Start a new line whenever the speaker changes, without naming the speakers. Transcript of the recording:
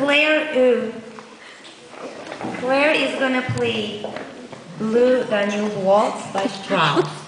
Claire, uh, Claire is gonna play Blue Danube Waltz by Strauss.